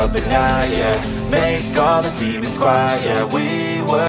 up at night, yeah. Make all the demons quiet, yeah. We were